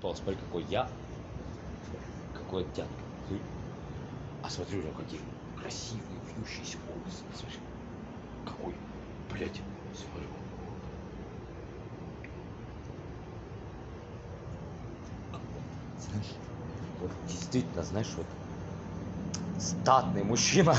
спал. смотри, какой я. Какой оттянок. А смотри, у него какие красивые вьющиеся волосы. Смотри. Какой, блядь, смотрю. Знаешь, вот действительно, знаешь, вот статный мужчина.